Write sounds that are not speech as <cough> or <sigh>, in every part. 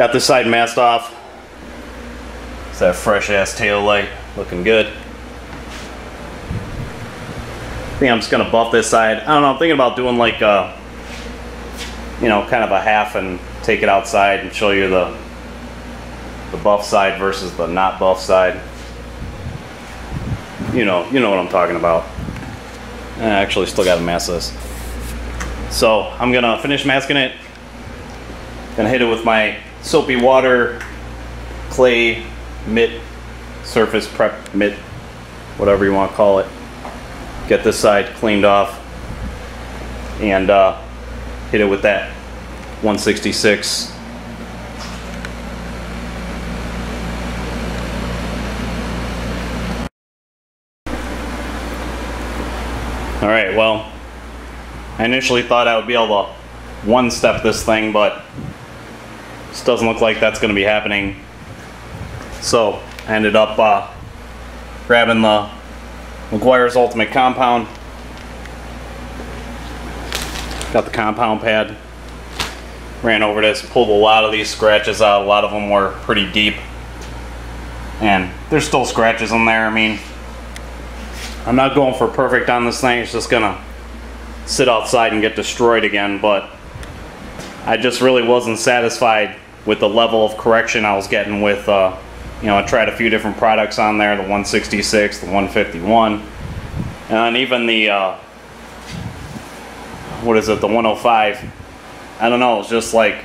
Got this side masked off. It's that fresh ass tail light, looking good. I think I'm just gonna buff this side. I don't know, I'm thinking about doing like a, you know, kind of a half and take it outside and show you the the buff side versus the not buff side. You know, you know what I'm talking about. I actually still gotta mask this. So I'm gonna finish masking it. Gonna hit it with my soapy water clay mitt surface prep mitt, whatever you want to call it. Get this side cleaned off and uh, hit it with that 166 All right, well, I initially thought I would be able to one step this thing, but this doesn't look like that's going to be happening. So I ended up uh, grabbing the Meguiar's Ultimate Compound. Got the compound pad. Ran over this, pulled a lot of these scratches out. A lot of them were pretty deep. And there's still scratches in there. I mean, I'm not going for perfect on this thing. It's just gonna sit outside and get destroyed again, but I just really wasn't satisfied with the level of correction I was getting with, uh, you know, I tried a few different products on there, the 166, the 151, and even the, uh, what is it, the 105. I don't know, it's just like,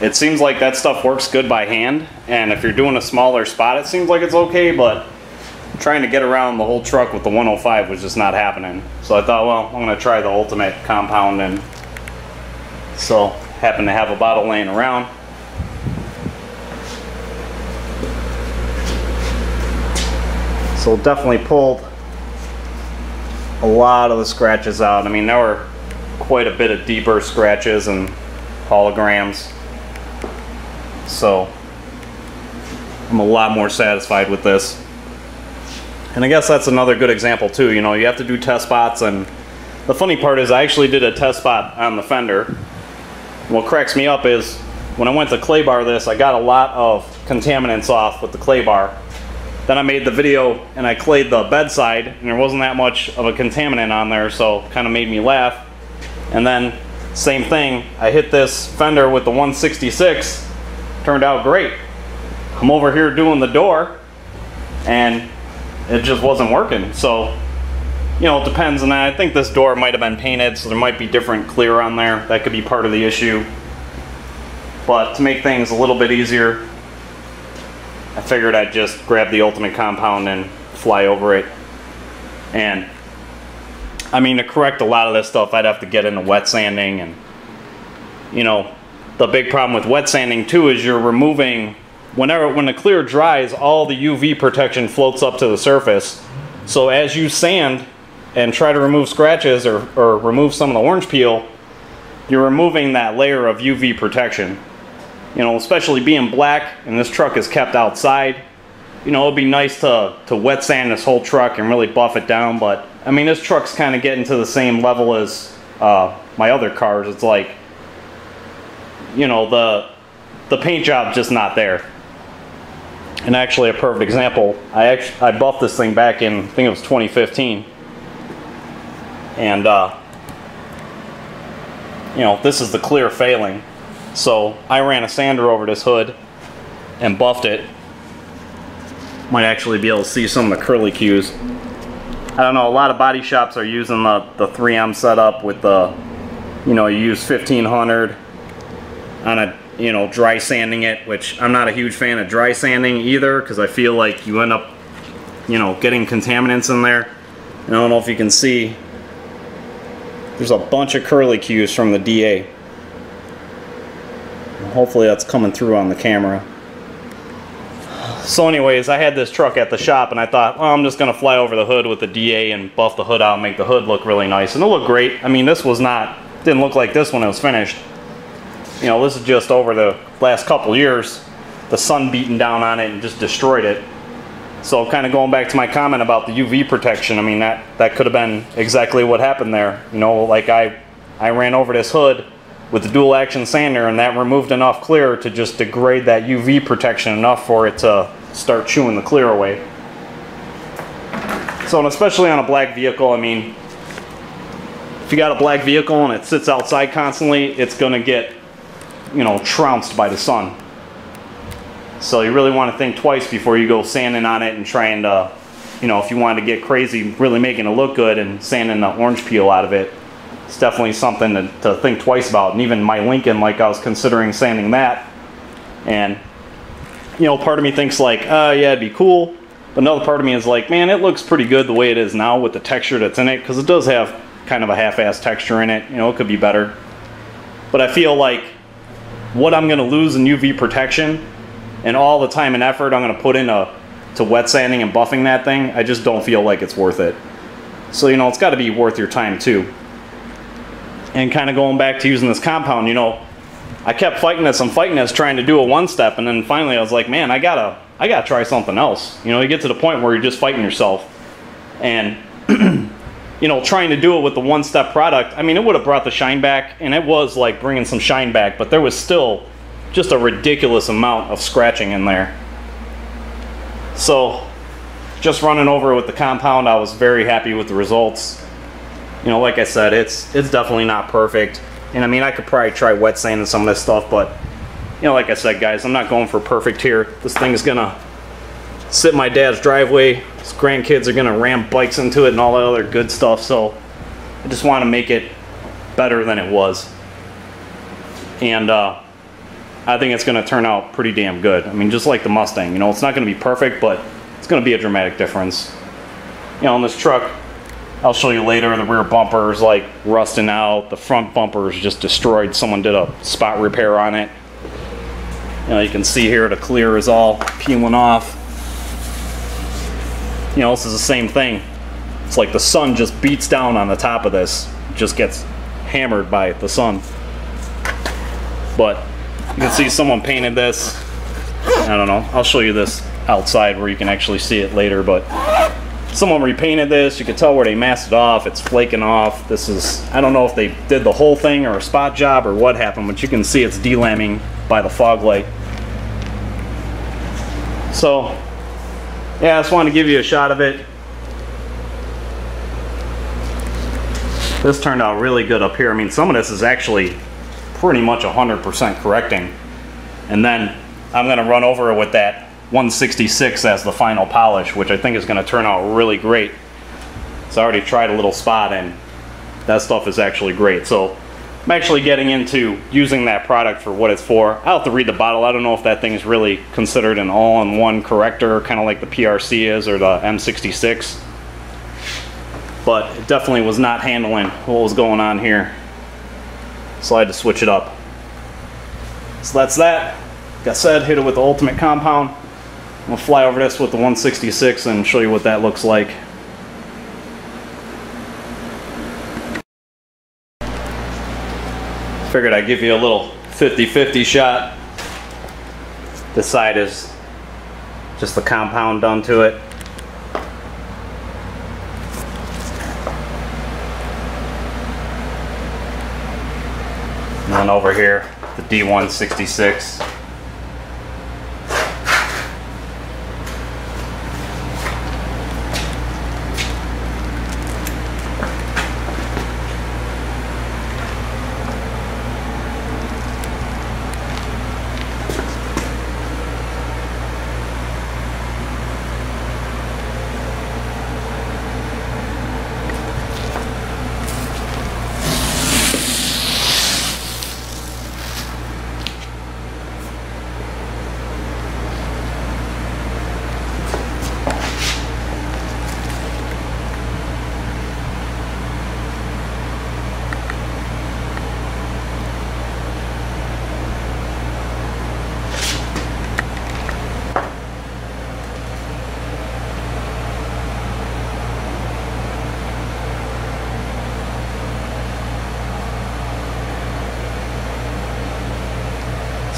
it seems like that stuff works good by hand, and if you're doing a smaller spot, it seems like it's okay, but trying to get around the whole truck with the 105 was just not happening. So I thought, well, I'm going to try the Ultimate Compound, and so happen to have a bottle laying around. So definitely pulled a lot of the scratches out. I mean, there were quite a bit of deeper scratches and holograms. So I'm a lot more satisfied with this. And I guess that's another good example too. You know, you have to do test spots and the funny part is I actually did a test spot on the fender. What cracks me up is when I went to clay bar this, I got a lot of contaminants off with the clay bar. Then I made the video and I clayed the bedside and there wasn't that much of a contaminant on there, so kind of made me laugh. And then same thing, I hit this fender with the 166, turned out great. I'm over here doing the door and it just wasn't working. So, you know, it depends. And I think this door might have been painted, so there might be different clear on there. That could be part of the issue. But to make things a little bit easier, I figured I'd just grab the Ultimate Compound and fly over it. And, I mean, to correct a lot of this stuff, I'd have to get into wet sanding. And, you know, the big problem with wet sanding, too, is you're removing whenever when the clear dries, all the UV protection floats up to the surface. So as you sand and try to remove scratches or, or remove some of the orange peel, you're removing that layer of UV protection. You know, especially being black and this truck is kept outside, you know, it'd be nice to, to wet sand this whole truck and really buff it down. But I mean, this truck's kind of getting to the same level as uh, my other cars. It's like, you know, the, the paint job's just not there and actually a perfect example. I actually I buffed this thing back in I think it was 2015, and uh, you know this is the clear failing. So I ran a sander over this hood and buffed it. Might actually be able to see some of the curly cues. I don't know. A lot of body shops are using the the 3M setup with the you know you use 1500 on a you know, dry sanding it, which I'm not a huge fan of dry sanding either because I feel like you end up, you know, getting contaminants in there. And I don't know if you can see, there's a bunch of curly cues from the DA. Hopefully that's coming through on the camera. So anyways, I had this truck at the shop and I thought, well, I'm just going to fly over the hood with the DA and buff the hood out and make the hood look really nice. And it looked great. I mean, this was not, didn't look like this when it was finished you know, this is just over the last couple years, the sun beating down on it and just destroyed it. So kind of going back to my comment about the UV protection, I mean, that, that could have been exactly what happened there. You know, like I, I ran over this hood with the dual action sander and that removed enough clear to just degrade that UV protection enough for it to start chewing the clear away. So, and especially on a black vehicle, I mean, if you got a black vehicle and it sits outside constantly, it's going to get, you know, trounced by the sun. So you really want to think twice before you go sanding on it and trying to, you know, if you wanted to get crazy, really making it look good and sanding the orange peel out of it, it's definitely something to, to think twice about. And even my Lincoln, like I was considering sanding that. And, you know, part of me thinks like, oh, yeah, it'd be cool. But another part of me is like, man, it looks pretty good the way it is now with the texture that's in it. Because it does have kind of a half-ass texture in it. You know, it could be better. But I feel like what I'm going to lose in UV protection and all the time and effort I'm going to put into to wet sanding and buffing that thing, I just don't feel like it's worth it. So, you know, it's got to be worth your time too. And kind of going back to using this compound, you know, I kept fighting this and fighting this, trying to do a one step, and then finally I was like, man, I gotta, I gotta try something else. You know, you get to the point where you're just fighting yourself, and <clears throat> you know, trying to do it with the one step product. I mean, it would have brought the shine back, and it was like bringing some shine back, but there was still just a ridiculous amount of scratching in there. So just running over with the compound, I was very happy with the results. You know, like I said, it's it's definitely not perfect. And I mean, I could probably try wet sanding some of this stuff, but you know, like I said, guys, I'm not going for perfect here. This thing is gonna sit in my dad's driveway. His grandkids are gonna ram bikes into it and all that other good stuff. So I just want to make it better than it was. And uh, I think it's going to turn out pretty damn good. I mean, just like the Mustang, you know, it's not going to be perfect, but it's going to be a dramatic difference. You know, on this truck, I'll show you later, the rear bumper is like rusting out. The front bumper is just destroyed. Someone did a spot repair on it. You know, you can see here the clear is all peeling off. You know, this is the same thing. It's like the sun just beats down on the top of this. It just gets hammered by the sun. But you can see someone painted this. I don't know. I'll show you this outside where you can actually see it later, but someone repainted this. You can tell where they masked it off. It's flaking off. This is, I don't know if they did the whole thing or a spot job or what happened, but you can see it's delambing by the fog light. So, yeah, I just wanted to give you a shot of it. This turned out really good up here. I mean, some of this is actually pretty much 100% correcting. And then I'm going to run over it with that 166 as the final polish, which I think is going to turn out really great. So I already tried a little spot and that stuff is actually great. So I'm actually getting into using that product for what it's for. I'll have to read the bottle. I don't know if that thing is really considered an all-in-one corrector, kind of like the PRC is or the M66. But it definitely was not handling what was going on here. So I had to switch it up. So that's that. Like I said, hit it with the Ultimate Compound. I'm gonna fly over this with the 166 and show you what that looks like. Figured I'd give you a little 50-50 shot. This side is just the compound done to it. And then over here, the D166.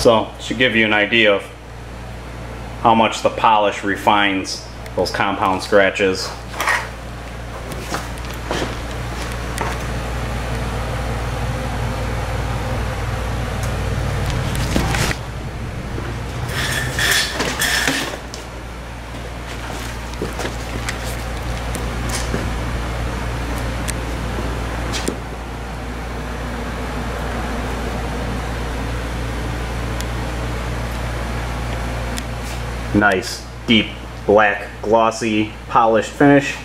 So should give you an idea of how much the polish refines those compound scratches. Nice, deep, black, glossy, polished finish.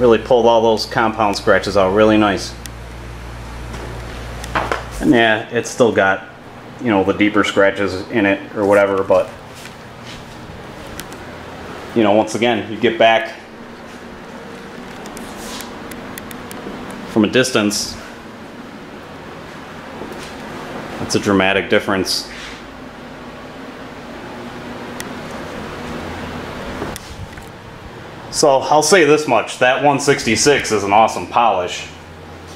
Really pulled all those compound scratches out really nice. And yeah, it's still got, you know, the deeper scratches in it or whatever, but you know, once again, you get back from a distance, it's a dramatic difference. So I'll say this much, that 166 is an awesome polish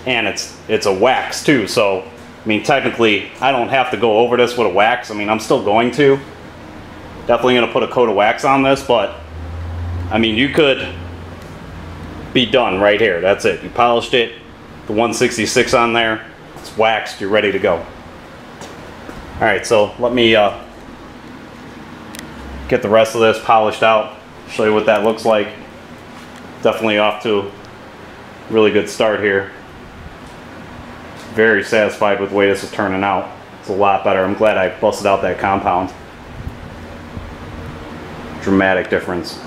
and it's it's a wax too. So I mean technically I don't have to go over this with a wax. I mean I'm still going to. Definitely gonna put a coat of wax on this, but I mean you could be done right here. That's it. You polished it, the 166 on there, it's waxed, you're ready to go. Alright, so let me uh, get the rest of this polished out, show you what that looks like. Definitely off to really good start here. Very satisfied with the way this is turning out. It's a lot better. I'm glad I busted out that compound. Dramatic difference.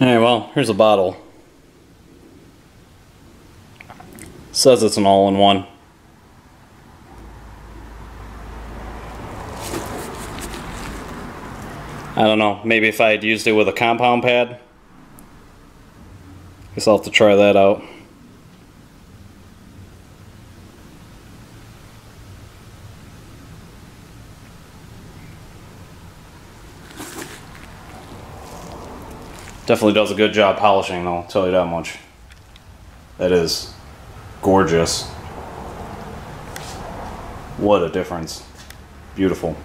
Alright, well, here's a bottle. Says it's an all-in-one. I don't know, maybe if I had used it with a compound pad. Guess I'll have to try that out. Definitely does a good job polishing I'll tell you that much. That is gorgeous. What a difference. Beautiful.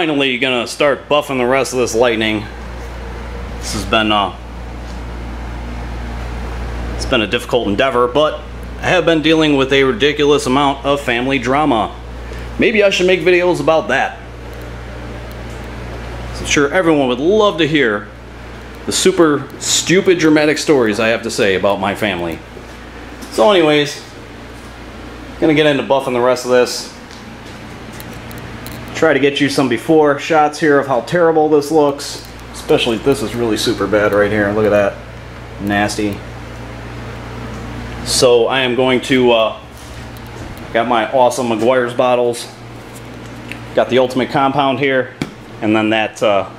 Finally gonna start buffing the rest of this lightning. This has been uh, it's been a difficult endeavor, but I have been dealing with a ridiculous amount of family drama. Maybe I should make videos about that. I'm sure everyone would love to hear the super stupid dramatic stories I have to say about my family. So anyways, gonna get into buffing the rest of this try to get you some before shots here of how terrible this looks. Especially this is really super bad right here. Look at that. Nasty. So I am going to, uh, got my awesome Meguiar's bottles. Got the Ultimate Compound here. And then that, uh,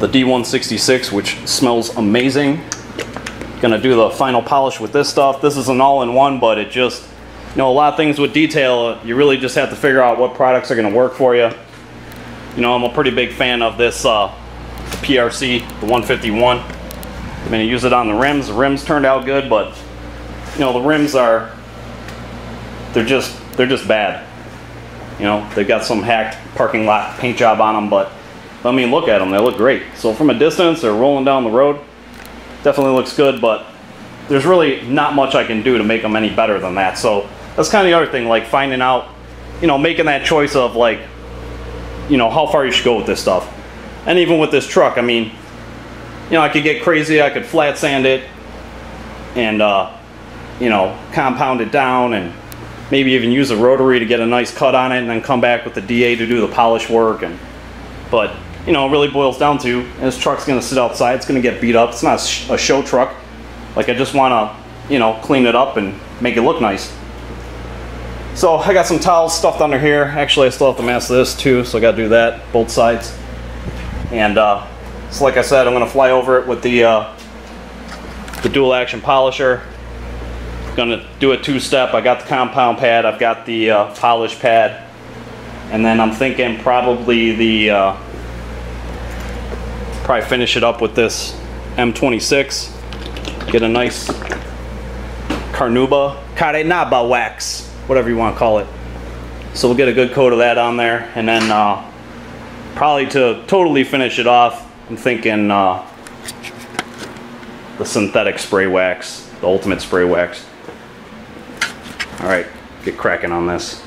the D166, which smells amazing. Gonna do the final polish with this stuff. This is an all-in-one, but it just, you know, a lot of things with detail, you really just have to figure out what products are gonna work for you. You know, I'm a pretty big fan of this uh, PRC, the 151. I'm gonna use it on the rims. The rims turned out good, but you know, the rims are, they're just, they're just bad. You know, they've got some hacked parking lot paint job on them, but I mean, look at them, they look great. So from a distance, they're rolling down the road. Definitely looks good, but there's really not much I can do to make them any better than that. So that's kind of the other thing, like finding out, you know, making that choice of like, you know, how far you should go with this stuff. And even with this truck, I mean, you know, I could get crazy, I could flat sand it and, uh, you know, compound it down and maybe even use a rotary to get a nice cut on it and then come back with the DA to do the polish work. And But, you know, it really boils down to this truck's going to sit outside, it's going to get beat up. It's not a show truck. Like, I just want to, you know, clean it up and make it look nice. So I got some towels stuffed under here. Actually, I still have to mask this too, so I got to do that, both sides. And uh, so like I said, I'm going to fly over it with the, uh, the dual action polisher. Gonna do a two-step. I got the compound pad, I've got the uh, polish pad, and then I'm thinking probably the uh, probably finish it up with this M26. Get a nice Carnauba, Carenaba wax, whatever you want to call it. So we'll get a good coat of that on there, and then uh, probably to totally finish it off, I'm thinking uh, the synthetic spray wax, the ultimate spray wax. All right, get cracking on this.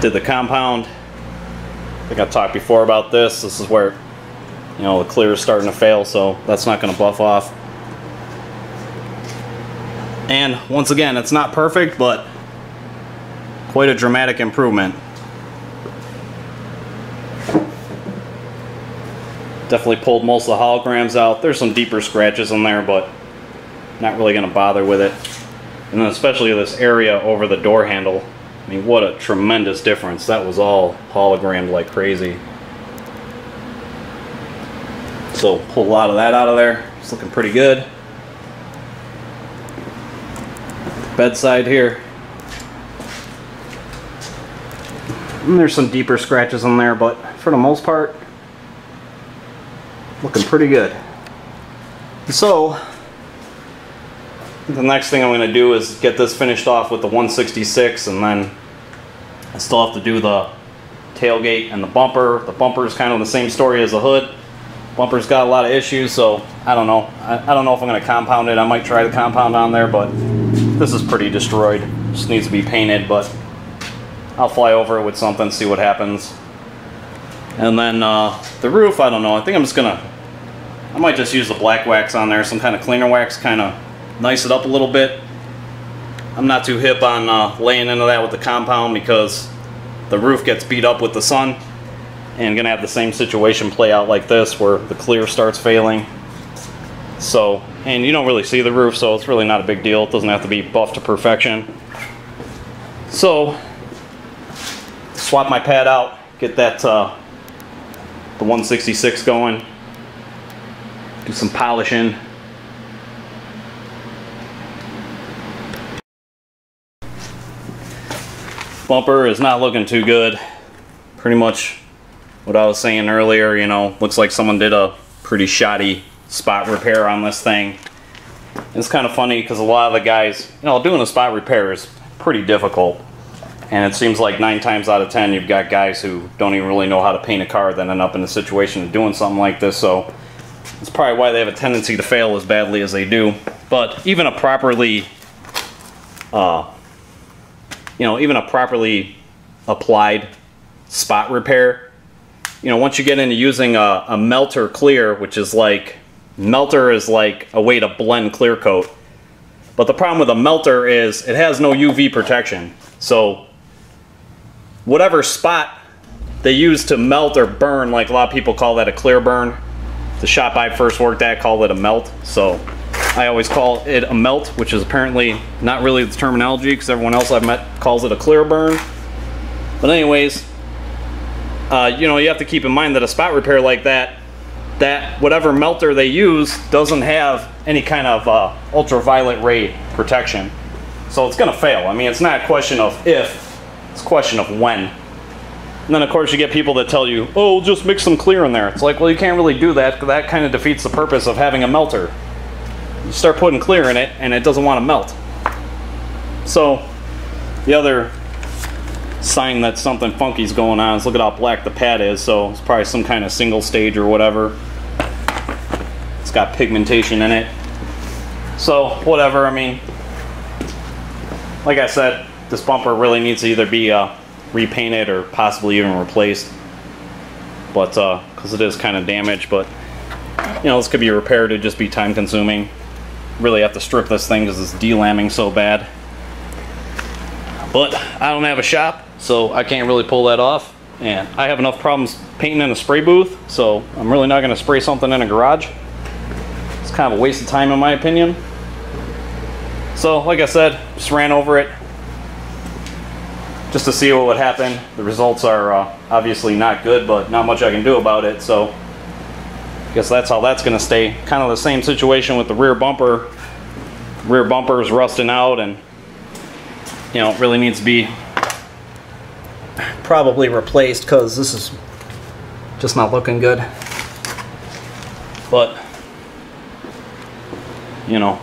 Did the compound. I think I talked before about this. This is where, you know, the clear is starting to fail, so that's not going to buff off. And once again, it's not perfect, but quite a dramatic improvement. Definitely pulled most of the holograms out. There's some deeper scratches in there, but not really going to bother with it. And then especially this area over the door handle. I mean, what a tremendous difference. That was all hologrammed like crazy. So pull a lot of that out of there. It's looking pretty good. Bedside here. And there's some deeper scratches on there, but for the most part, looking pretty good. So, the next thing I'm going to do is get this finished off with the 166 and then I still have to do the tailgate and the bumper. The bumper is kind of the same story as the hood. Bumper's got a lot of issues, so I don't know. I, I don't know if I'm going to compound it. I might try the compound on there, but this is pretty destroyed. Just needs to be painted, but I'll fly over it with something, see what happens. And then uh, the roof, I don't know. I think I'm just gonna, I might just use the black wax on there, some kind of cleaner wax, kind of nice it up a little bit. I'm not too hip on uh, laying into that with the compound because the roof gets beat up with the sun and gonna have the same situation play out like this where the clear starts failing. So, and you don't really see the roof, so it's really not a big deal. It doesn't have to be buffed to perfection. So, swap my pad out, get that uh, the 166 going, do some polishing. Bumper is not looking too good. Pretty much what I was saying earlier, you know, looks like someone did a pretty shoddy spot repair on this thing. It's kind of funny because a lot of the guys, you know, doing a spot repair is pretty difficult. And it seems like nine times out of ten, you've got guys who don't even really know how to paint a car that end up in a situation of doing something like this. So it's probably why they have a tendency to fail as badly as they do. But even a properly, uh, you know, even a properly applied spot repair, you know, once you get into using a, a melter clear, which is like, melter is like a way to blend clear coat. But the problem with a melter is it has no UV protection. So whatever spot they use to melt or burn, like a lot of people call that a clear burn. The shop I first worked at called it a melt. So I always call it a melt, which is apparently not really the terminology because everyone else I've met calls it a clear burn. But anyways, uh, you know, you have to keep in mind that a spot repair like that, that whatever melter they use doesn't have any kind of uh, ultraviolet ray protection. So it's going to fail. I mean, it's not a question of if, it's a question of when. And then, of course, you get people that tell you, oh, just mix some clear in there. It's like, well, you can't really do that. That kind of defeats the purpose of having a melter. You start putting clear in it, and it doesn't want to melt. So, the other sign that something funky's going on is look at how black the pad is. So, it's probably some kind of single stage or whatever. It's got pigmentation in it. So, whatever. I mean, like I said, this bumper really needs to either be uh, repainted or possibly even replaced. But because uh, it is kind of damaged, but you know this could be repaired. It'd just be time consuming. Really have to strip this thing because it's delamming so bad. But I don't have a shop, so I can't really pull that off. And I have enough problems painting in a spray booth, so I'm really not going to spray something in a garage. It's kind of a waste of time in my opinion. So, like I said, just ran over it just to see what would happen. The results are uh, obviously not good, but not much I can do about it. So, Guess that's how that's going to stay. Kind of the same situation with the rear bumper. Rear bumper is rusting out, and you know, it really needs to be probably replaced because this is just not looking good. But you know,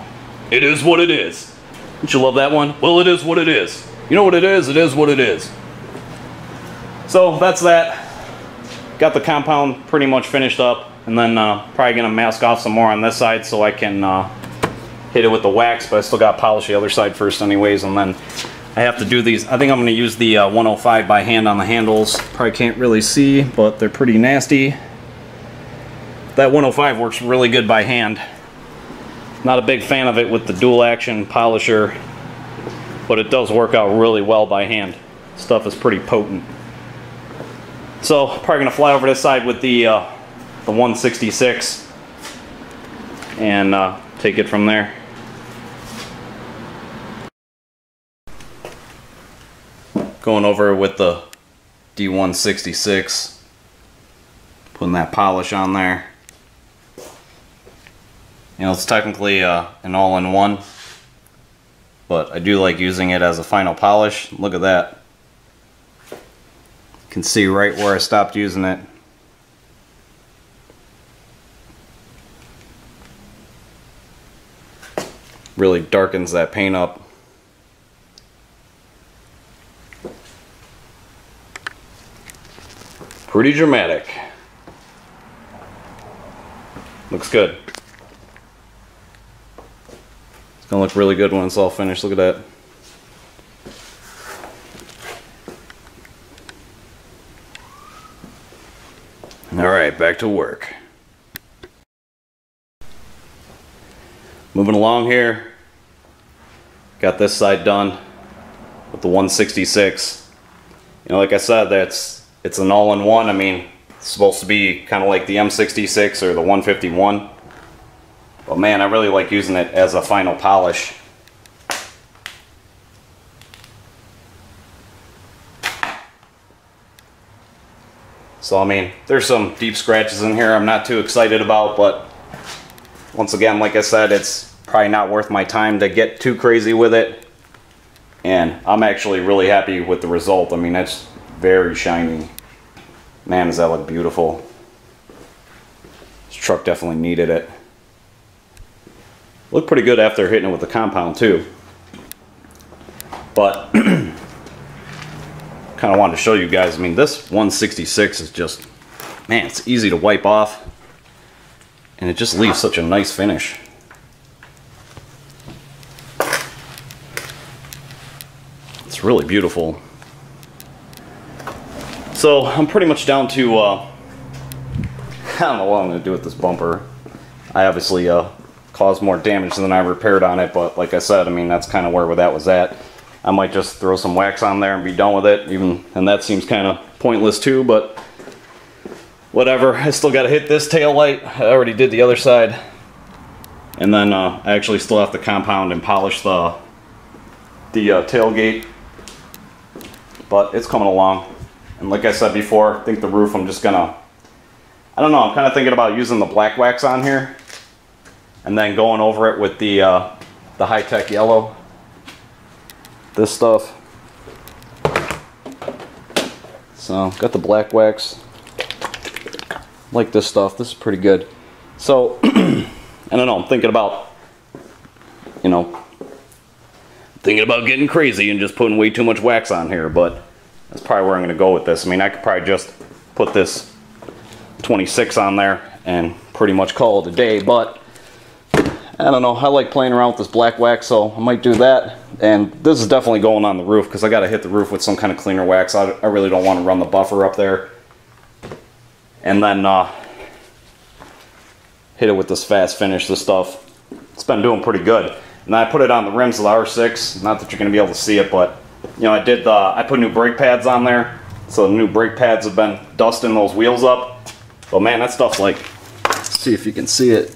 it is what it is. Don't you love that one? Well, it is what it is. You know what it is? It is what it is. So that's that. Got the compound pretty much finished up. And then uh, probably going to mask off some more on this side so I can uh, hit it with the wax. But I still got to polish the other side first anyways. And then I have to do these. I think I'm going to use the uh, 105 by hand on the handles. Probably can't really see, but they're pretty nasty. That 105 works really good by hand. Not a big fan of it with the dual action polisher, but it does work out really well by hand. Stuff is pretty potent. So probably gonna fly over this side with the uh, the 166 and uh, take it from there. Going over with the D166, putting that polish on there. You know, it's technically uh, an all-in-one, but I do like using it as a final polish. Look at that. You can see right where I stopped using it. Really darkens that paint up. Pretty dramatic. Looks good. It's gonna look really good when it's all finished. Look at that. All right, back to work. Moving along here. Got this side done with the 166. You know, like I said, that's it's an all-in-one. I mean, it's supposed to be kind of like the M66 or the 151. But man, I really like using it as a final polish. So I mean, there's some deep scratches in here I'm not too excited about, but once again, like I said, it's probably not worth my time to get too crazy with it. And I'm actually really happy with the result. I mean, that's very shiny. Man, does that look beautiful. This truck definitely needed it. Looked pretty good after hitting it with the compound too. But <clears throat> kind of wanted to show you guys. I mean, this 166 is just, man, it's easy to wipe off. And it just leaves such a nice finish. It's really beautiful. So I'm pretty much down to, uh, <laughs> I don't know what I'm going to do with this bumper. I obviously uh, caused more damage than I repaired on it, but like I said, I mean, that's kind of where that was at. I might just throw some wax on there and be done with it, even, and that seems kind of pointless too, but whatever. I still got to hit this tail light. I already did the other side. And then uh, I actually still have to compound and polish the, the uh, tailgate, but it's coming along. And like I said before, I think the roof I'm just gonna, I don't know, I'm kind of thinking about using the black wax on here and then going over it with the uh, the high-tech yellow this stuff so got the black wax like this stuff this is pretty good so <clears throat> I don't know I'm thinking about you know thinking about getting crazy and just putting way too much wax on here but that's probably where I'm gonna go with this I mean I could probably just put this 26 on there and pretty much call it a day but I don't know, I like playing around with this black wax, so I might do that. And this is definitely going on the roof because I got to hit the roof with some kind of cleaner wax. I, I really don't want to run the buffer up there. And then uh, hit it with this fast finish, this stuff. It's been doing pretty good. And I put it on the rims of the R6. Not that you're going to be able to see it, but you know, I did the, I put new brake pads on there. So the new brake pads have been dusting those wheels up. But man, that stuff's like, see if you can see it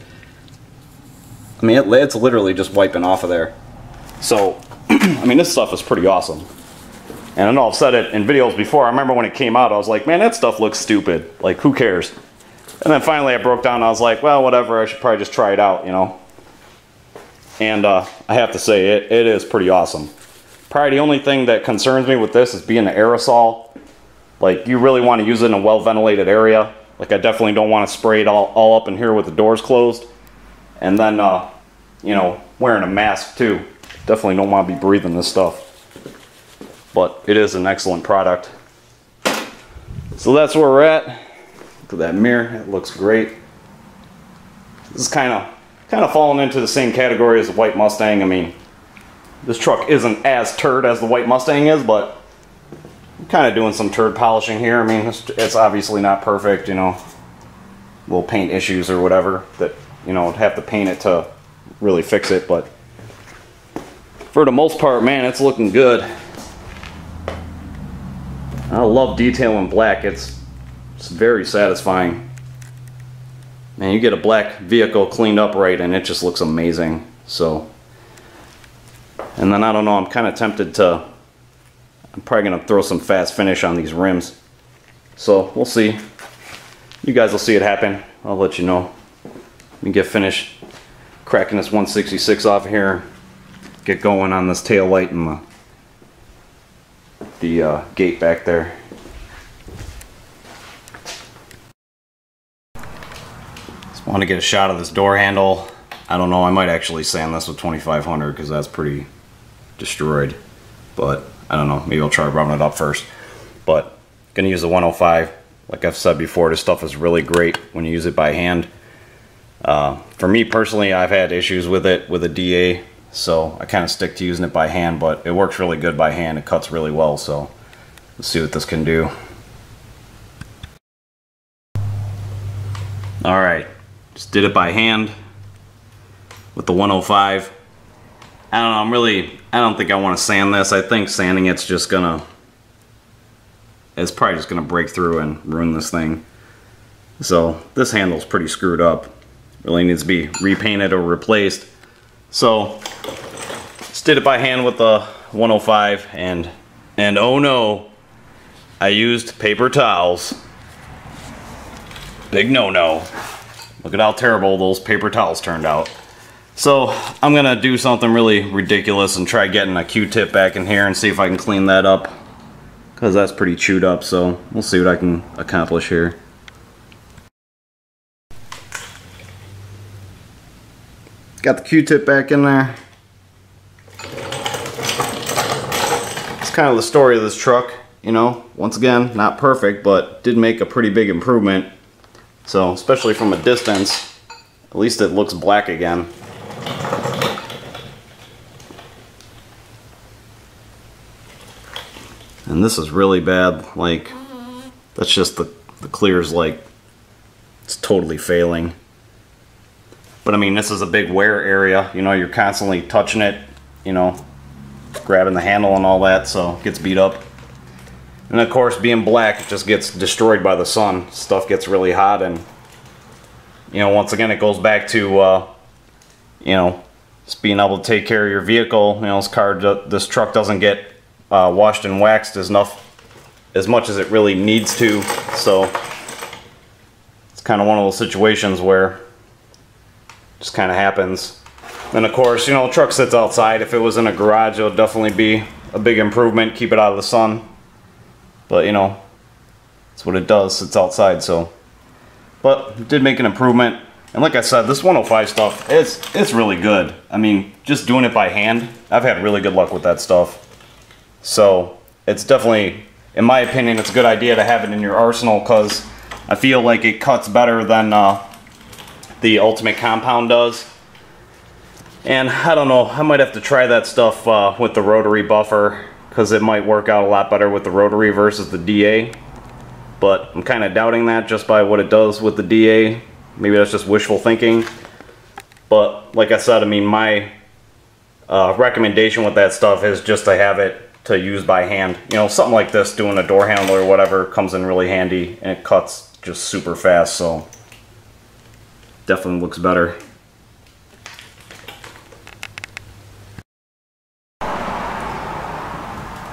I mean, it, it's literally just wiping off of there. So, <clears throat> I mean, this stuff is pretty awesome. And I know I've said it in videos before. I remember when it came out, I was like, man, that stuff looks stupid. Like, who cares? And then finally I broke down I was like, well, whatever, I should probably just try it out, you know? And uh, I have to say, it, it is pretty awesome. Probably the only thing that concerns me with this is being an aerosol. Like, you really want to use it in a well-ventilated area. Like, I definitely don't want to spray it all, all up in here with the doors closed. And then, uh, you know, wearing a mask too. Definitely don't want to be breathing this stuff. But it is an excellent product. So that's where we're at. Look at that mirror, it looks great. This is kind of kind of falling into the same category as the white Mustang. I mean, this truck isn't as turd as the white Mustang is, but I'm kind of doing some turd polishing here. I mean, it's, it's obviously not perfect, you know, little paint issues or whatever that, you know, have to paint it to really fix it, but for the most part, man, it's looking good. I love detail in black. It's, it's very satisfying. Man, you get a black vehicle cleaned up right and it just looks amazing. So, and then I don't know, I'm kind of tempted to, I'm probably going to throw some fast finish on these rims. So, we'll see. You guys will see it happen. I'll let you know. Let me get finished cracking this 166 off here. Get going on this tail light and the, the uh, gate back there. Just want to get a shot of this door handle. I don't know, I might actually sand this with 2500 because that's pretty destroyed. But I don't know, maybe I'll try rubbing it up first. But gonna use the 105. Like I've said before, this stuff is really great when you use it by hand. Uh, for me personally, I've had issues with it with a DA, so I kind of stick to using it by hand, but it works really good by hand. It cuts really well, so let's see what this can do. All right, just did it by hand with the 105. I don't know, I'm really, I don't think I want to sand this. I think sanding it's just gonna, it's probably just gonna break through and ruin this thing. So this handle's pretty screwed up. Really needs to be repainted or replaced. So just did it by hand with the 105 and, and oh no, I used paper towels. Big no-no. Look at how terrible those paper towels turned out. So I'm gonna do something really ridiculous and try getting a Q-tip back in here and see if I can clean that up. Cause that's pretty chewed up, so we'll see what I can accomplish here. Got the Q-tip back in there. It's kind of the story of this truck, you know. Once again, not perfect, but did make a pretty big improvement. So, especially from a distance, at least it looks black again. And this is really bad, like, mm-hmm. that's just the, the clear's like, it's totally failing. But I mean, this is a big wear area. You know, you're constantly touching it, you know, grabbing the handle and all that, so it gets beat up. And of course, being black, it just gets destroyed by the sun. Stuff gets really hot and, you know, once again, it goes back to, uh, you know, just being able to take care of your vehicle. You know, this car, this truck doesn't get uh, washed and waxed as enough, as much as it really needs to. So it's kind of one of those situations where just kind of happens. And of course, you know, the truck sits outside. If it was in a garage, it would definitely be a big improvement. Keep it out of the sun. But you know, that's what it does. Sits outside, so. But did make an improvement. And like I said, this 105 stuff, it's it's really good. I mean, just doing it by hand, I've had really good luck with that stuff. So it's definitely, in my opinion, it's a good idea to have it in your arsenal because I feel like it cuts better than uh, the Ultimate Compound does. And I don't know, I might have to try that stuff uh, with the rotary buffer because it might work out a lot better with the rotary versus the DA. But I'm kind of doubting that just by what it does with the DA. Maybe that's just wishful thinking. But like I said, I mean, my uh, recommendation with that stuff is just to have it to use by hand. You know, something like this, doing a door handle or whatever, comes in really handy and it cuts just super fast. So definitely looks better.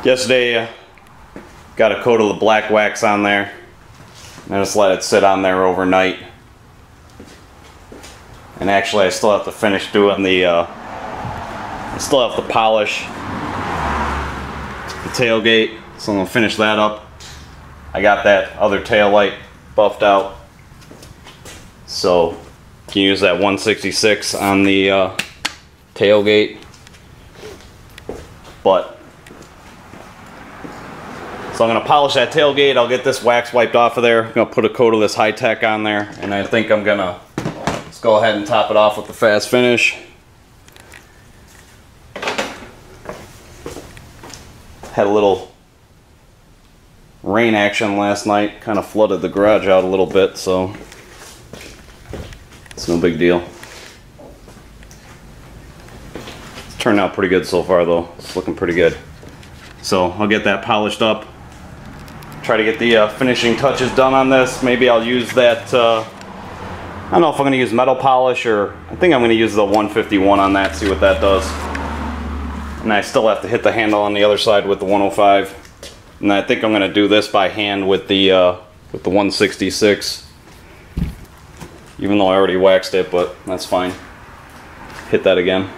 Yesterday, uh, got a coat of the black wax on there. I just let it sit on there overnight. And actually, I still have to finish doing the, uh, I still have to polish the tailgate. So I'm gonna finish that up. I got that other tail light buffed out. So can use that 166 on the uh, tailgate. But, so I'm to polish that tailgate. I'll get this wax wiped off of there. I'm to put a coat of this high-tech on there. And I think I'm to let's go ahead and top it off with the fast finish. had a little rain action last night, kind of flooded the garage out a little bit, so it's no big deal. It's turned out pretty good so far though. It's looking pretty good. So I'll get that polished up. Try to get the uh, finishing touches done on this. Maybe I'll use that, uh, I don't know if I'm gonna use metal polish or I think I'm gonna use the 151 on that, see what that does. And I still have to hit the handle on the other side with the 105. And I think I'm gonna do this by hand with the uh, with the 166. Even though I already waxed it, but that's fine. Hit that again.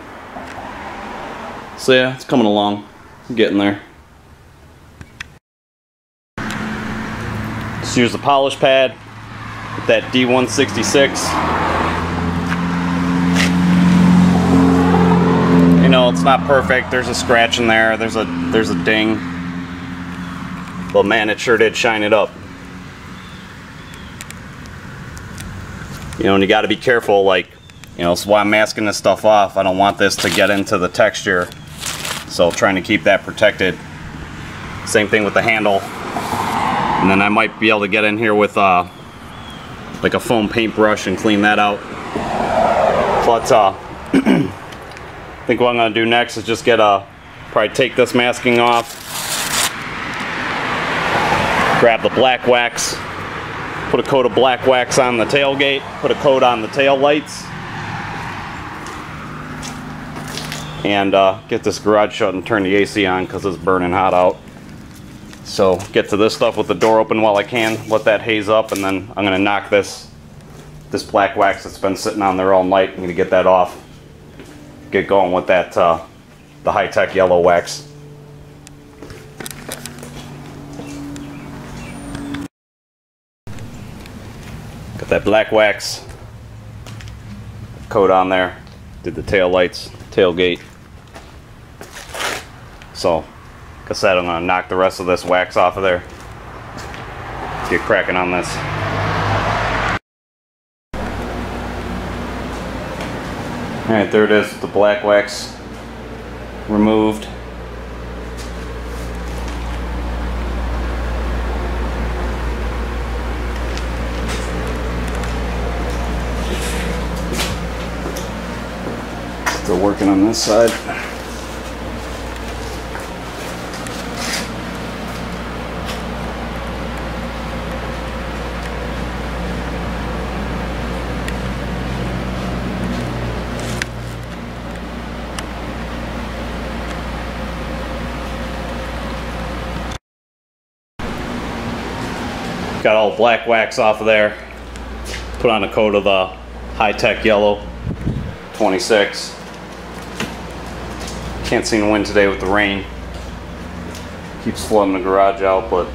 So yeah, it's coming along. I'm getting there. Just use the polish pad with that D166. You know, it's not perfect. There's a scratch in there. There's a there's a ding. But man, it sure did shine it up. You know, and you got to be careful. Like, you know, so why I'm masking this stuff off, I don't want this to get into the texture. So trying to keep that protected. Same thing with the handle. And then I might be able to get in here with uh, like a foam paintbrush and clean that out. But uh, <clears throat> I think what I'm gonna do next is just get a, probably take this masking off, grab the black wax, put a coat of black wax on the tailgate, put a coat on the tail lights, and uh, get this garage shut and turn the AC on because it's burning hot out. So get to this stuff with the door open while I can, let that haze up, and then I'm gonna knock this this black wax that's been sitting on there all night. I'm gonna get that off, get going with that uh, the high-tech yellow wax. That black wax coat on there. Did the tail lights, tailgate. So like I said, I'm gonna knock the rest of this wax off of there. Get cracking on this. Alright, there it is, the black wax removed. Still working on this side. Got all black wax off of there. Put on a coat of the high-tech yellow 26. Can't see the wind today with the rain. Keeps flooding the garage out, but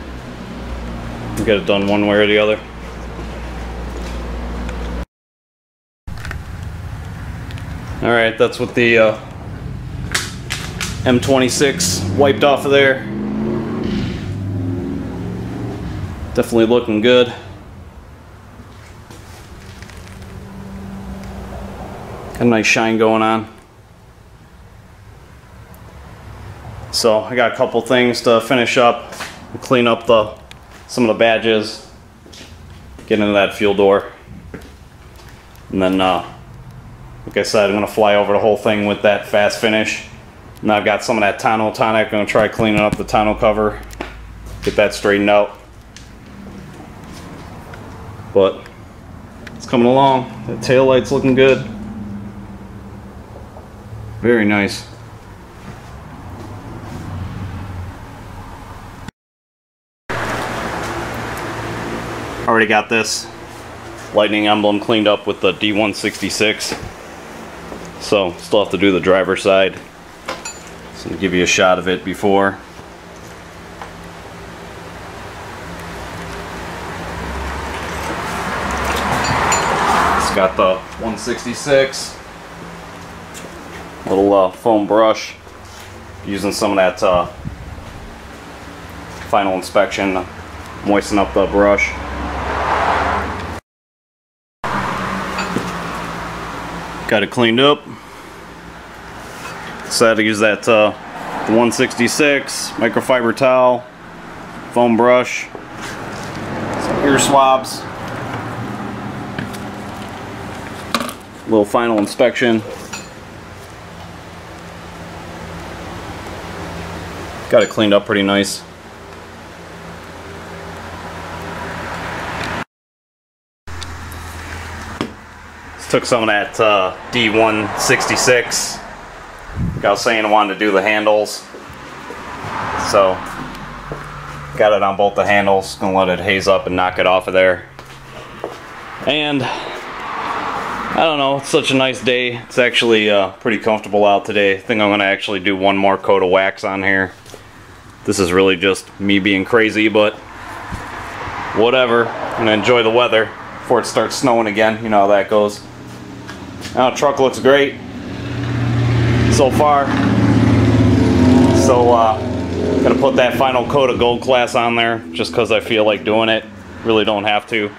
we get it done one way or the other. All right, that's what the uh, M26 wiped off of there. Definitely looking good. Got a nice shine going on. So I got a couple things to finish up, clean up the some of the badges, get into that fuel door, and then uh, like I said, I'm gonna fly over the whole thing with that fast finish. And I've got some of that Tonno tonic. I'm gonna try cleaning up the tonneau cover, get that straightened out. But it's coming along. The tail light's looking good. Very nice. Already got this lightning emblem cleaned up with the D166. So still have to do the driver side. So to give you a shot of it before. It's got the 166 little uh, foam brush using some of that uh, final inspection moisten up the brush got it cleaned up decided to use that uh, 166, microfiber towel, foam brush, some ear swabs, little final inspection. Got it cleaned up pretty nice. Took some of that uh, D166. I was saying I wanted to do the handles. So, got it on both the handles. Gonna let it haze up and knock it off of there. And, I don't know, it's such a nice day. It's actually uh, pretty comfortable out today. I think I'm gonna actually do one more coat of wax on here. This is really just me being crazy, but whatever. I'm gonna enjoy the weather before it starts snowing again. You know how that goes. Now truck looks great so far. So uh, gonna put that final coat of gold class on there just because I feel like doing it. Really don't have to.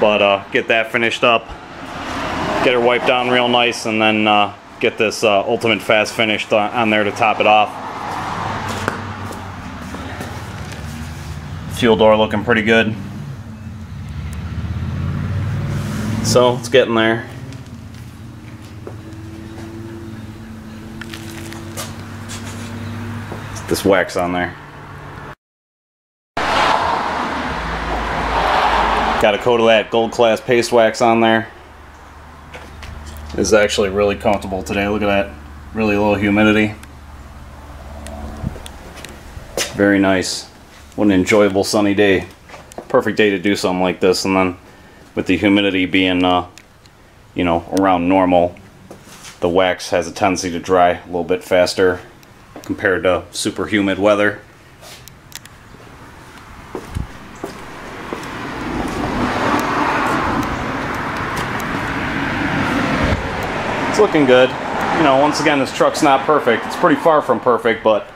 But uh, get that finished up. Get her wiped down real nice and then uh, get this uh, ultimate fast finished on there to top it off. Fuel door looking pretty good. So it's getting there. this wax on there. Got a coat of that gold class paste wax on there. It's actually really comfortable today. Look at that. Really low humidity. Very nice. What an enjoyable sunny day. Perfect day to do something like this and then with the humidity being, uh, you know, around normal, the wax has a tendency to dry a little bit faster compared to super humid weather. It's looking good. You know, once again, this truck's not perfect. It's pretty far from perfect, but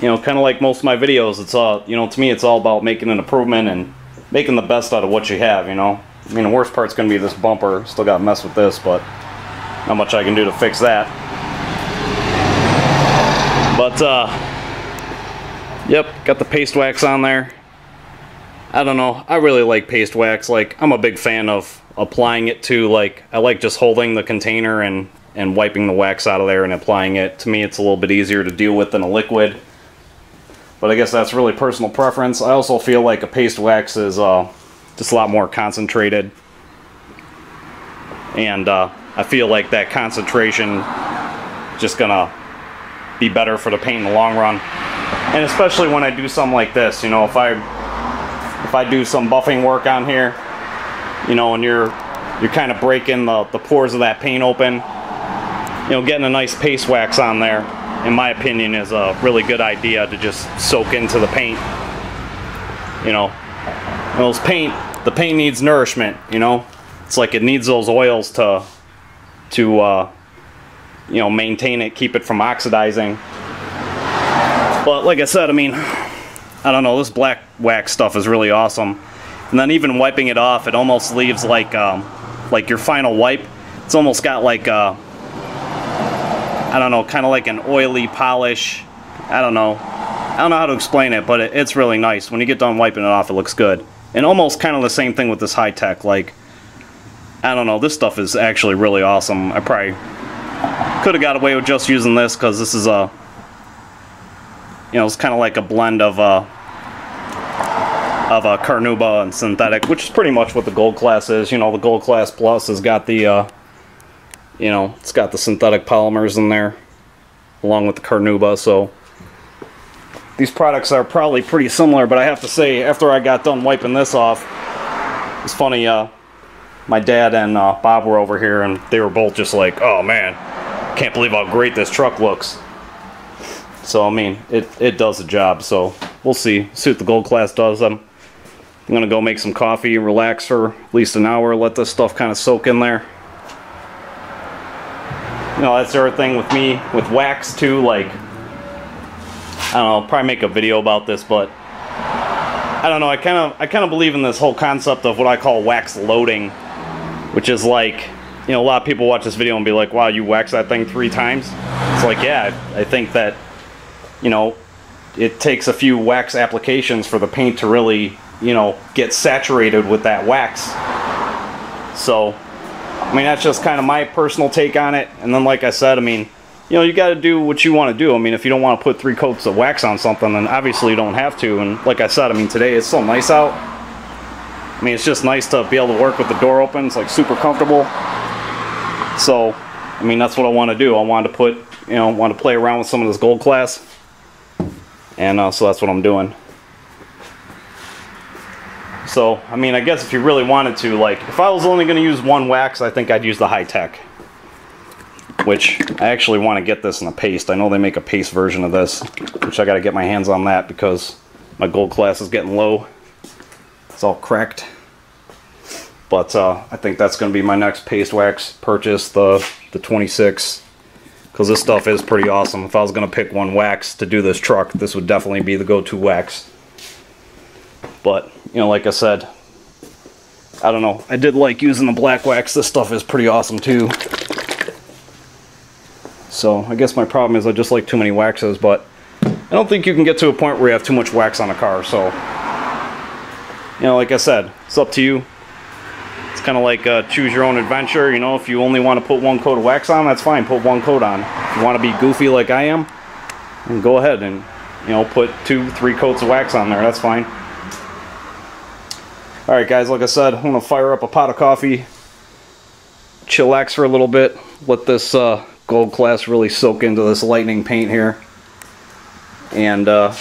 you know, kind of like most of my videos, it's all, you know, to me, it's all about making an improvement and making the best out of what you have, you know. I mean, the worst part's going to be this bumper. Still got to mess with this, but not much I can do to fix that. But, uh, yep, got the paste wax on there. I don't know. I really like paste wax. Like, I'm a big fan of applying it to, like, I like just holding the container and, and wiping the wax out of there and applying it. To me, it's a little bit easier to deal with than a liquid. But I guess that's really personal preference. I also feel like a paste wax is uh, just a lot more concentrated. And uh, I feel like that concentration just gonna be better for the paint in the long run. And especially when I do something like this, you know, if I if I do some buffing work on here, you know, and you're you're kind of breaking the, the pores of that paint open, you know, getting a nice paste wax on there in my opinion, is a really good idea to just soak into the paint. You know, those paint, the paint needs nourishment. You know, it's like it needs those oils to, to, uh, you know, maintain it, keep it from oxidizing. But like I said, I mean, I don't know, this black wax stuff is really awesome. And then even wiping it off, it almost leaves like, um, like your final wipe. It's almost got like a, I don't know, kind of like an oily polish. I don't know. I don't know how to explain it, but it, it's really nice. When you get done wiping it off, it looks good. And almost kind of the same thing with this high-tech. Like, I don't know, this stuff is actually really awesome. I probably could have got away with just using this because this is a, you know, it's kind of like a blend of a, of a Carnauba and synthetic, which is pretty much what the Gold Class is. You know, the Gold Class Plus has got the, uh, you know, it's got the synthetic polymers in there along with the Carnauba, so these products are probably pretty similar, but I have to say, after I got done wiping this off, it's funny, uh, my dad and uh, Bob were over here, and they were both just like, oh man, can't believe how great this truck looks. So, I mean, it, it does the job, so we'll see. See what the Gold Class does. I'm going to go make some coffee, relax for at least an hour, let this stuff kind of soak in there you know, that's the other thing with me, with wax too, like, I don't know, I'll probably make a video about this, but I don't know, I kind of, I kind of believe in this whole concept of what I call wax loading, which is like, you know, a lot of people watch this video and be like, wow, you wax that thing three times? It's like, yeah, I think that, you know, it takes a few wax applications for the paint to really, you know, get saturated with that wax. So, I mean, that's just kind of my personal take on it. And then, like I said, I mean, you know, you got to do what you want to do. I mean, if you don't want to put three coats of wax on something, then obviously you don't have to. And like I said, I mean, today it's so nice out. I mean, it's just nice to be able to work with the door open. It's like super comfortable. So, I mean, that's what I want to do. I wanted to put, you know, want to play around with some of this gold class. And uh, so that's what I'm doing. So, I mean, I guess if you really wanted to, like, if I was only going to use one wax, I think I'd use the high-tech. Which, I actually want to get this in a paste. I know they make a paste version of this, which I got to get my hands on that because my gold class is getting low. It's all cracked. But uh, I think that's going to be my next paste wax purchase, the, the 26. Because this stuff is pretty awesome. If I was going to pick one wax to do this truck, this would definitely be the go-to wax. But, you know, like I said, I don't know. I did like using the black wax. This stuff is pretty awesome too. So I guess my problem is I just like too many waxes, but I don't think you can get to a point where you have too much wax on a car. So, you know, like I said, it's up to you. It's kind of like uh, choose your own adventure. You know, if you only want to put one coat of wax on, that's fine. Put one coat on. If you want to be goofy like I am, then go ahead and, you know, put two, three coats of wax on there. That's fine. Alright guys, like I said, I'm to fire up a pot of coffee, chillax for a little bit, let this uh, gold class really soak into this lightning paint here, and uh,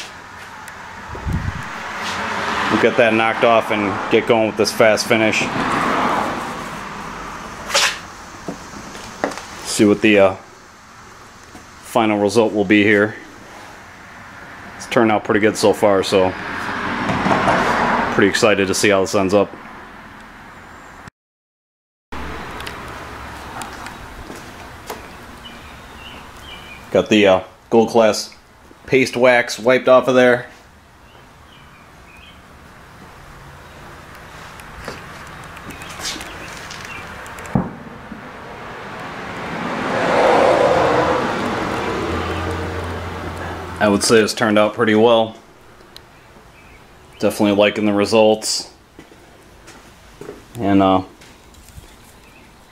we'll get that knocked off and get going with this fast finish. See what the uh, final result will be here. It's turned out pretty good so far, so pretty excited to see how this ends up. Got the uh, gold class paste wax wiped off of there. I would say it's turned out pretty well. Definitely liking the results. And uh,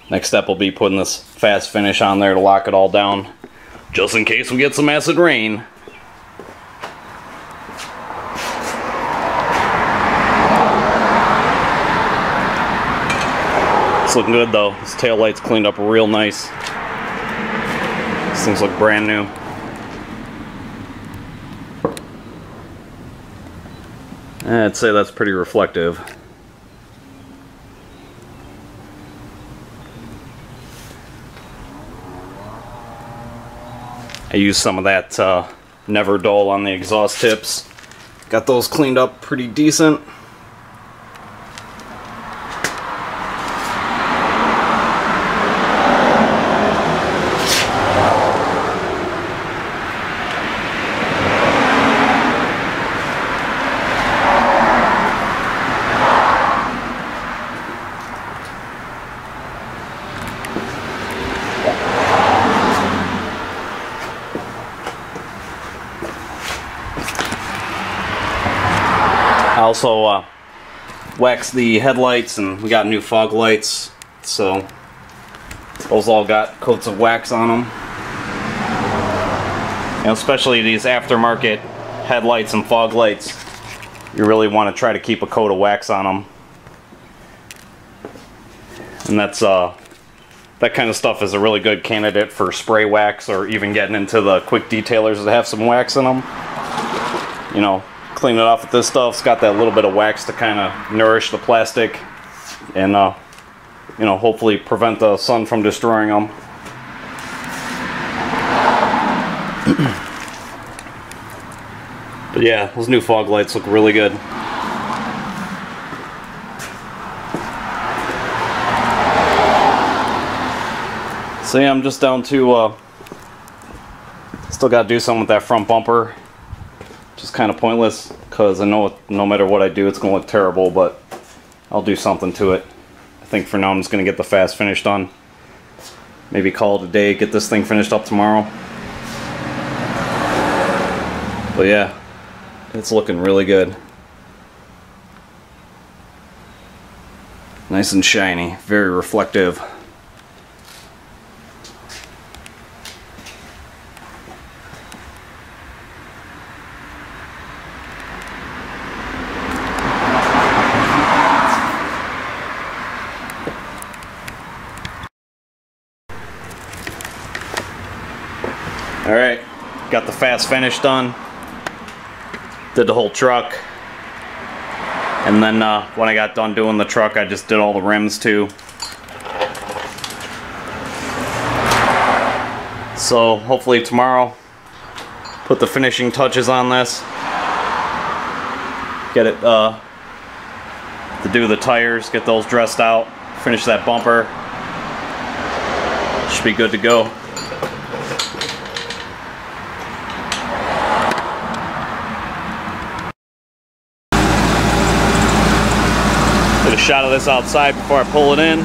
next step will be putting this fast finish on there to lock it all down. Just in case we get some acid rain. It's looking good though. This tail light's cleaned up real nice. Things look brand new. I'd say that's pretty reflective. I used some of that uh, Nevr-Dull on the exhaust tips. Got those cleaned up pretty decent. Also uh, waxed the headlights and we got new fog lights. So those all got coats of wax on them. Know, especially these aftermarket headlights and fog lights. You really want to try to keep a coat of wax on them. And that's uh, that kind of stuff is a really good candidate for spray wax or even getting into the quick detailers that have some wax in them. You know, clean it off with this stuff. It's got that little bit of wax to kind of nourish the plastic and, uh, you know, hopefully prevent the sun from destroying them. but yeah, those new fog lights look really good. So yeah, I'm just down to, uh, still got to do something with that front bumper is kind of pointless because I know no matter what I do, it's going to look terrible, but I'll do something to it. I think for now I'm just going to get the fast finish done. Maybe call it a day, get this thing finished up tomorrow. But yeah, it's looking really good. Nice and shiny, very reflective. Fast finish done. Did the whole truck. And then uh, when I got done doing the truck, I just did all the rims too. So hopefully tomorrow, put the finishing touches on this. Get it uh, to do the tires, get those dressed out, finish that bumper. Should be good to go. Shot of this outside before I pull it in.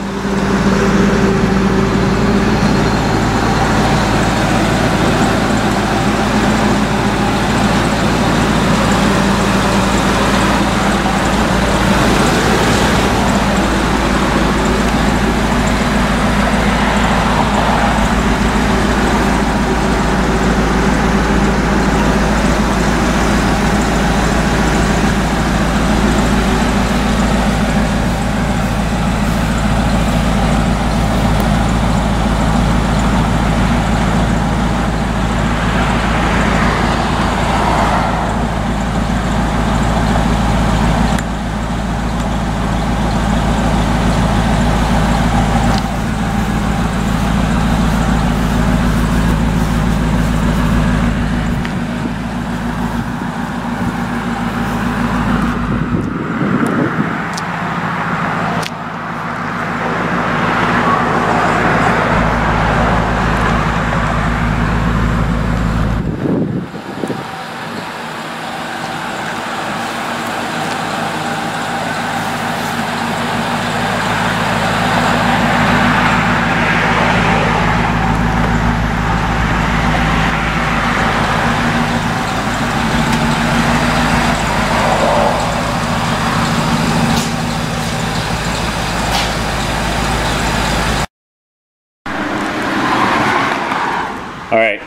All right,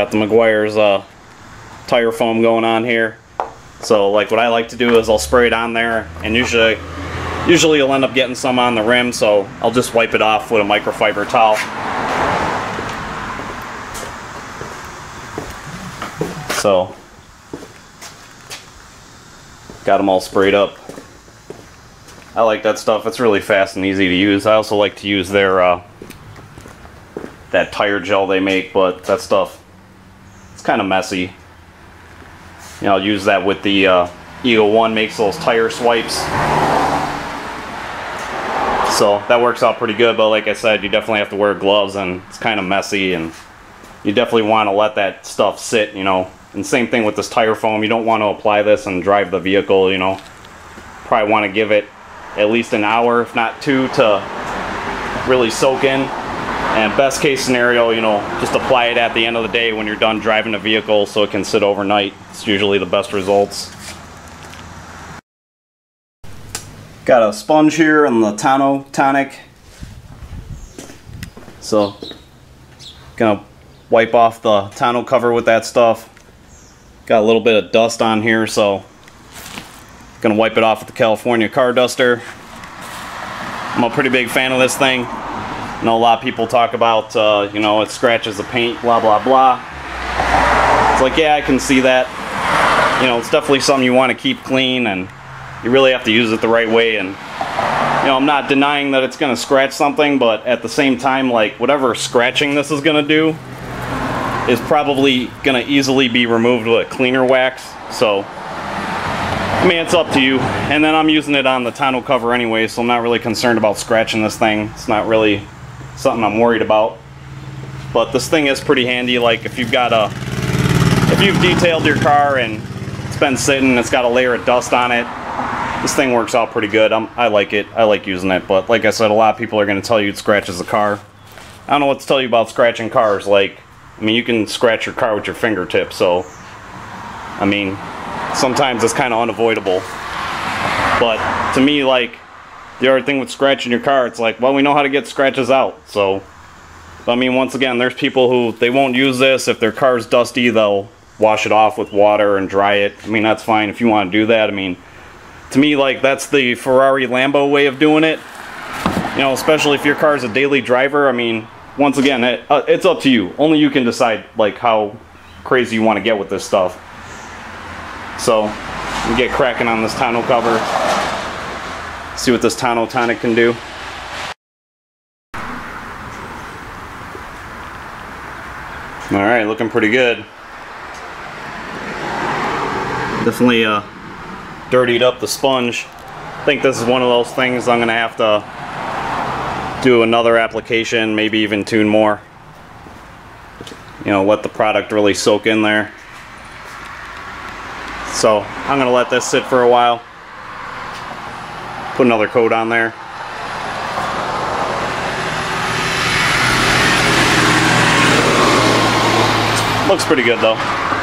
got the Meguiar's uh, tire foam going on here. So like what I like to do is I'll spray it on there and usually usually you'll end up getting some on the rim so I'll just wipe it off with a microfiber towel. So got them all sprayed up. I like that stuff. It's really fast and easy to use. I also like to use their uh, that tire gel they make, but that stuff it's kind of messy. You know, I'll use that with the uh, Eagle One makes those tire swipes. So that works out pretty good, but like I said, you definitely have to wear gloves and it's kind of messy and you definitely want to let that stuff sit, you know. And same thing with this tire foam, you don't want to apply this and drive the vehicle, you know. Probably want to give it at least an hour, if not two, to really soak in. And best case scenario, you know, just apply it at the end of the day when you're done driving the vehicle so it can sit overnight. It's usually the best results. Got a sponge here and the Tonno tonic. So, gonna wipe off the tonneau cover with that stuff. Got a little bit of dust on here, so gonna wipe it off with the California car duster. I'm a pretty big fan of this thing. I know a lot of people talk about, uh, you know, it scratches the paint, blah, blah, blah. It's like, yeah, I can see that. You know, it's definitely something you want to keep clean and you really have to use it the right way. And, you know, I'm not denying that it's going to scratch something, but at the same time, like, whatever scratching this is going to do is probably going to easily be removed with a cleaner wax. So, I mean, it's up to you. And then I'm using it on the tonneau cover anyway, so I'm not really concerned about scratching this thing. It's not really something I'm worried about. But this thing is pretty handy. Like if you've got a, if you've detailed your car and it's been sitting, it's got a layer of dust on it. This thing works out pretty good. I'm, I like it. I like using it. But like I said, a lot of people are going to tell you it scratches the car. I don't know what to tell you about scratching cars. Like, I mean, you can scratch your car with your fingertips. So, I I mean, sometimes it's kind of unavoidable. But to me, like, the other thing with scratching your car, it's like, well, we know how to get scratches out. So, I mean, once again, there's people who, they won't use this. If their car's dusty, they'll wash it off with water and dry it. I mean, that's fine if you want to do that. I mean, to me, like, that's the Ferrari Lambo way of doing it. You know, especially if your car's a daily driver. I mean, once again, it, uh, it's up to you. Only you can decide, like, how crazy you want to get with this stuff. So, we get cracking on this tonneau cover. See what this Tonno tonic can do. All right, looking pretty good. Definitely uh, dirtied up the sponge. I think this is one of those things I'm gonna have to do another application, maybe even tune more. You know, let the product really soak in there. So I'm gonna let this sit for a while. Put another coat on there. Looks pretty good though.